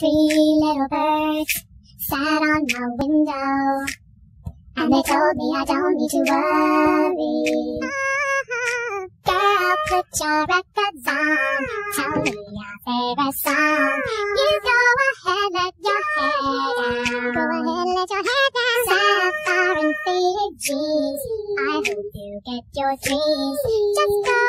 Three little birds sat on my window, and they told me I don't need to worry. Girl, put your records on, tell me your favorite song. You go ahead, let your hair down. Go ahead, let your hair down. Sapphire and faded jeans. I hope you get your dreams. Just go.